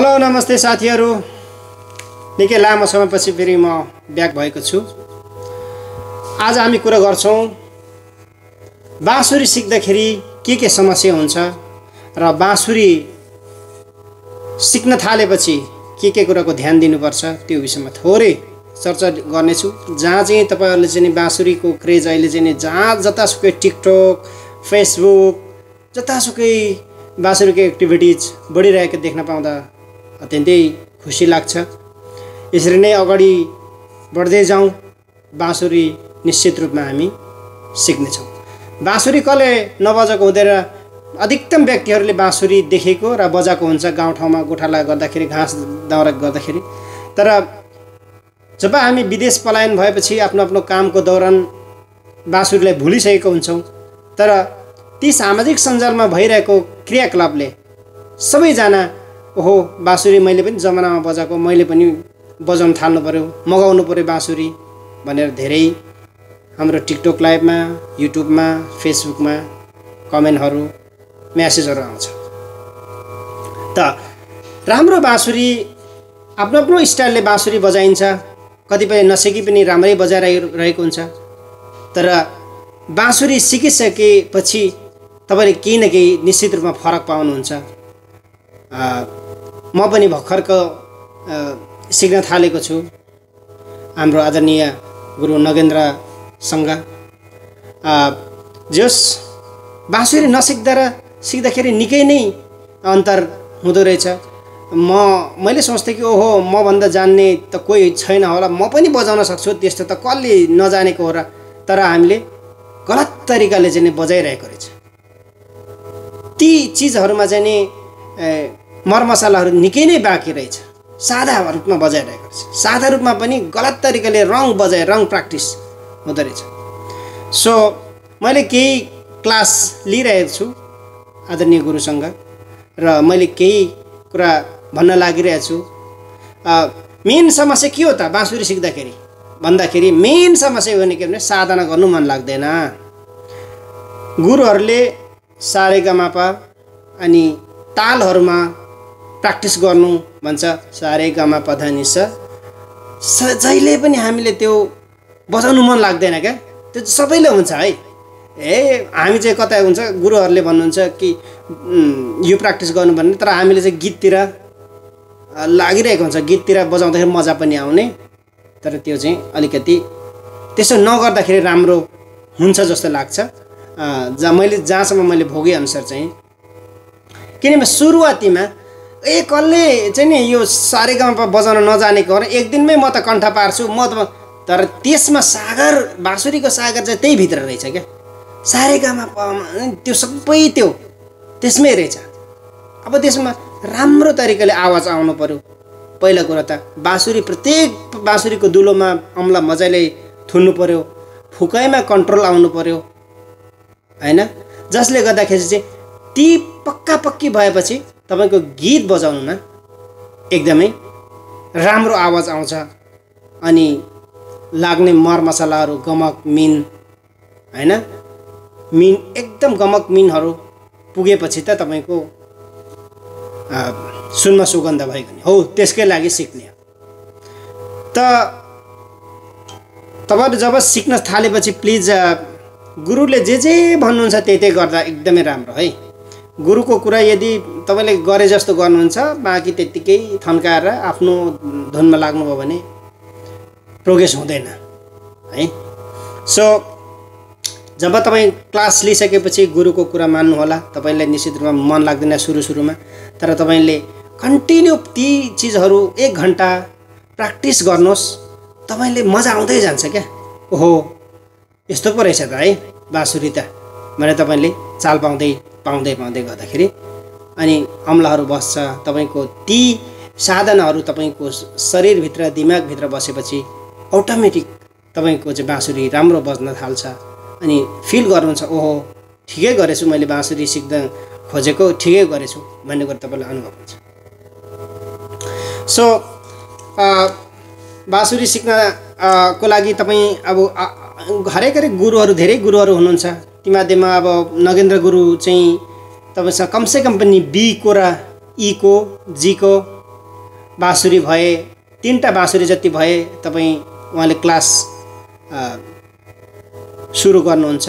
Hello नमस्ते साथीहरू। निकै लामो समयपछि फेरि म ब्याक भएको छु। आज हामी कुरा गर्छौँ बाँसुरी सिक्दाखेरि के के समस्या हुन्छ र बाँसुरी सिक्न थालेपछि के के कुराको ध्यान दिनुपर्छ त्यो विषयमा थोरै चर्चा गर्नेछु। जहाँ चाहिँ तपाईँहरूले चाहिँ बाँसुरीको क्रेज अहिले चाहिँ जहाँ जतासुकै टिकटक फेसबुक जतासुकै बाँसुरीको एक्टिभिटिज बढिरहेको देख्न पाउँदा अत्यन्तै खुसी लाग्छ। यसरी नै अगाडि बढ्दै जाउँ बाँसुरी निश्चित रूपमा हामी सिक्नेछौँ। बाँसुरी कसले नबजाएको हुँदैन अधिकतम व्यक्तिहरूले बाँसुरी देखेको र बजाएको हुन्छ गाउँठाउँमा गोठाला गर्दाखेरि घाँस दाउरा गर्दाखेरि। तर जब हामी विदेश पलायन भएपछि आफ्नो आफ्नो कामको दौरान बाँसुरीलाई भुलिसकेको हुन्छौँ तर ती सामाजिक सञ्जालमा भइरहेको क्रियाकलापले सबैजना ओहो बाँसुरी मैले पनि जमानामा बजाएको मैले पनि बजाउनु थाल्नु पऱ्यो मगाउनु पऱ्यो बाँसुरी भनेर धेरै हाम्रो टिकटक लाइभमा युट्युबमा फेसबुकमा कमेन्टहरू म्यासेजहरू आउँछ। त राम्रो बाँसुरी आफ्नो आफ्नो स्टाइलले बाँसुरी बजाइन्छ कतिपय नसिकी पनि राम्रै बजाइरहेको हुन्छ। तर बाँसुरी सिकिसकेपछि तपाईँले केही न केही निश्चित रूपमा फरक पाउनुहुन्छ। म पनि भर्खरको सिक्न थालेको छु। हाम्रो आदरणीय गुरु नगेन्द्रसँग जस बाँसुरी नसिक्दा र सिक्दाखेरि निकै नै अन्तर हुँदो रहेछ। म मैले सोच्थेँ कि ओहो मभन्दा जान्ने त कोही छैन होला। म पनि बजाउन सक्छु त्यस्तो त कसले नजानेको हो र तर हामीले गलत तरिकाले चाहिँ नि बजाइरहेको रहेछ। ती चिजहरूमा चाहिँ नि मरमसालाहरू निकै नै बाँकी रहेछ। सादा रूपमा बजाइरहेको रहेछ। सादा रूपमा पनि गलत तरिकाले रङ बजाए रङ प्र्याक्टिस हुँदो रहेछ। सो मैले केही क्लास लिइरहेको छु आदरणीय गुरुसँग र मैले केही कुरा भन्न लागिरहेको छु। मेन समस्या के हो त? बाँसुरी सिक्दाखेरि। भन्दाखेरि मेन समस्या हो भने के भने साधना गर्नु मन लाग्दैन। गुरुहरूले सारेगामापा अनि तालहरूमा प्र्याक्टिस गर्नु भन्छ। सारेगामा पधानिस स जहिले पनि हामीले त्यो बजाउनु मन लाग्दैन क्या। त्यो सबैले हुन्छ है। ए हामी चाहिँ कता हुन्छ गुरुहरूले भन्नुहुन्छ कि यो प्र्याक्टिस गर्नु भन्ने तर हामीले चाहिँ गीततिर लागिरहेको हुन्छ। गीततिर बजाउँदाखेरि मजा पनि आउने। तर त्यो चाहिँ अलिकति त्यसो नगर्दाखेरि राम्रो हुन्छ जस्तो लाग्छ। जहाँ मैले जहाँसम्म मैले भोगेअनुसार चाहिँ किनभने सुरुवातीमा ए कसले चाहिँ नि यो सारेगामा बजाउन नजानेको हो एक दिनमै म त कण्ठ पार्छु। म त तर त्यसमा सागर बाँसुरीको सागर चाहिँ त्यही भित्र रहेछ क्या। सारेगामा त्यो सबै त्यो त्यसमै रहेछ। अब त्यसमा राम्रो तरिकाले आवाज आउनु पऱ्यो पहिला कुरा त बाँसुरी प्रत्येक बाँसुरीको दुलोमा अम्ला मजाले थुन्नु पऱ्यो फुकाइमा कन्ट्रोल आउनु पऱ्यो होइन? जसले गर्दाखेरि चाहिँ ती पक्का पक्की भएपछि तपाईँको गीत बजाउनुमा एकदमै राम्रो आवाज आउँछ अनि लाग्ने मरमसलाहरू गमक मिन होइन? मिन एकदम गमक मिनहरू पुगेपछि त तपाईँको सुनमा सुगन्ध भएको हो त्यसकै लागि सिक्ने त तपाईँहरू जब सिक्न थालेपछि प्लिज गुरुले जे जे भन्नुहुन्छ त्यही त्यही गर्दा एकदमै राम्रो है। गुरुको कुरा यदि तपाईँले गरे जस्तो गर्नुहुन्छ बाँकी त्यत्तिकै थन्काएर आफ्नो धुनमा लाग्नुभयो भने प्रोग्रेस हुँदैन है? सो जब तपाईँ क्लास लिइसकेपछि गुरुको कुरा मान्नुहोला तपाईँलाई निश्चित रूपमा मन लाग्दैन सुरु सुरुमा तर तपाईँले कन्टिन्यू ती चिजहरू एक घन्टा प्र्याक्टिस गर्नुहोस् तपाईँले मजा आउँदै जान्छ क्या। ओहो यस्तो पो रहेछ त है बाँसुरी त भनेर तपाईँले चाल पाउँदै पाउँदै पाउँदै गर्दाखेरि अनि अम्लाहरू बस्छ तपाईँको ती साधनाहरू तपाईँको शरीरभित्र दिमागभित्र बसेपछि अटोमेटिक तपाईँको चाहिँ बाँसुरी राम्रो बज्न थाल्छ। अनि फिल गर्नुहुन्छ ओहो ठिकै गरेछु मैले बाँसुरी सिक्दा खोजेको ठिकै गरेछु भन्ने कुरा तपाईँलाई अनुभव हुन्छ। सो बाँसुरी सिक्न को लागि तपाईँ अब हरेक हरेक गुरुहरू धेरै गुरुहरू हुनुहुन्छ। तीमध्येमा अब नगेन्द्र गुरु चाहिँ तपाईँसँग कमसेकम पनि बीको र ईको जीको बाँसुरी भए तिनवटा बाँसुरी जति भए तपाईँ उहाँले क्लास सुरु गर्नुहुन्छ।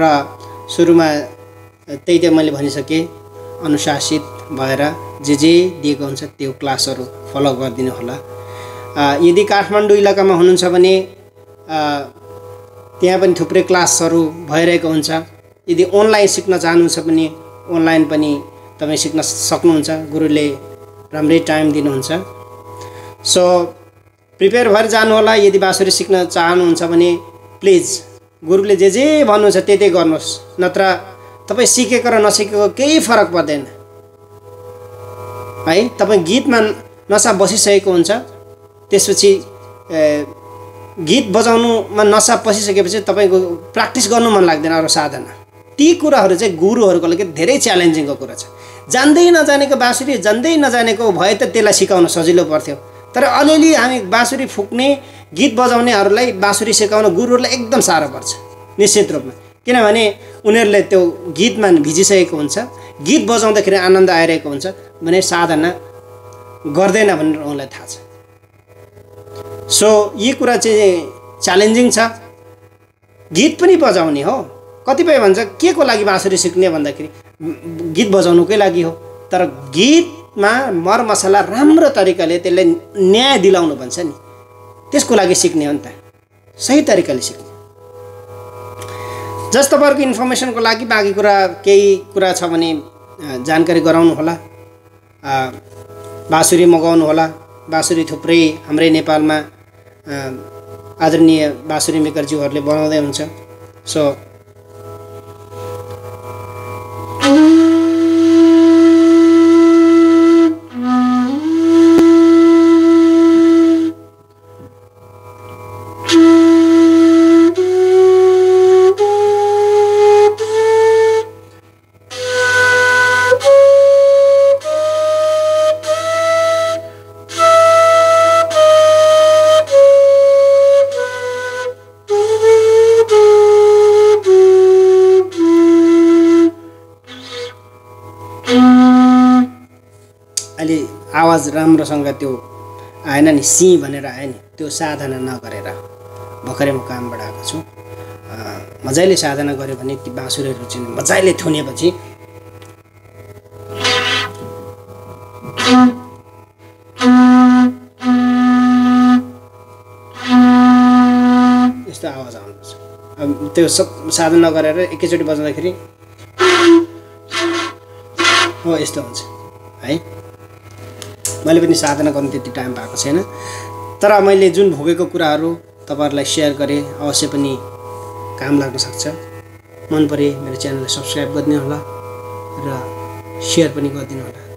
र सुरुमा त्यही त मैले भनिसकेँ अनुशासित भएर जे जे दिएको हुन्छ त्यो क्लासहरू फलो गरिदिनु होला यदि काठमाडौँ इलाकामा हुनुहुन्छ भने त्यहाँ पनि थुप्रै क्लासहरू भइरहेको हुन्छ। यदि अनलाइन सिक्न चाहनुहुन्छ भने अनलाइन पनि तपाईँ सिक्न सक्नुहुन्छ। गुरुले राम्रै टाइम दिनुहुन्छ। सो प्रिपेयर भएर जानुहोला। यदि बाँसुरी सिक्न चाहनुहुन्छ भने प्लिज गुरुले जे जे भन्नुहुन्छ त्यही त्यही गर्नुहोस्। नत्र तपाईँ सिकेको र नसिकेको केही फरक पर्दैन। है तपाईँ गीतमा नसा बसिसकेको हुन्छ। त्यसपछि गीत बजाउनुमा नसा पसिसकेपछि तपाईँको प्र्याक्टिस गर्नु मन लाग्दैन अरू साधना। ती कुराहरू चाहिँ गुरुहरूको लागि धेरै च्यालेन्जिङको कुरा छ। जान्दै नजानेको बाँसुरी जान्दै नजानेको भए त त्यसलाई सिकाउन सजिलो पर्थ्यो। तर अलिअलि हामी बाँसुरी फुक्ने गीत बजाउनेहरूलाई बाँसुरी सिकाउन गुरुहरूलाई एकदम साह्रो पर्छ निश्चित रूपमा। किनभने उनीहरूले त्यो गीतमा भिजिसकेको हुन्छ गीत बजाउँदाखेरि आनन्द आइरहेको हुन्छ भने साधना गर्दैन भनेर उनलाई थाहा छ। सो यी कुरा चाहिँ च्यालेन्जिङ छ। गीत पनि बजाउने हो। कतिपय भन्छ के को लागि बाँसुरी सिक्ने? भन्दाखेरि गीत बजाउनुकै लागि हो। तर गीतमा मरमसला राम्रो तरिकाले त्यसलाई न्याय दिलाउनु भन्छ नि। त्यसको लागि सिक्ने हो नि त। सही तरिकाले सिक्ने। जस तपाईँहरूको इन्फर्मेसनको लागि बाँकी कुरा केही कुरा छ भने जानकारी गराउनु होला। बाँसुरी मगाउनु होला। बाँसुरी थुप्रै हाम्रै नेपालमा आदरणीय बाँसुरी मेकरज्यूहरूले बनाउँदै हुन्छ सो आवाज राम्रोसँग त्यो आएन नि सी भनेर आयो नि त्यो साधना नगरेर भर्खरै म कामबाट आएको छु। मजाले साधना गऱ्यो भने ती बाँसुरीहरू चाहिँ मजाले थुनेपछि यस्तो आवाज आउनुपर्छ अब त्यो सब साधना नगरेर एकैचोटि बजाउँदाखेरि हो यस्तो हुन्छ है। मैले पनि साधना गर्नु त्यति टाइम पाएको छैन। तर मैले जुन भोगेको कुराहरू तपाईँहरूलाई सेयर गरेँ अवश्य पनि काम लाग्न सक्छ। मन परे मेरो च्यानललाई सब्सक्राइब गरिदिनु होला र सेयर पनि गरिदिनु होला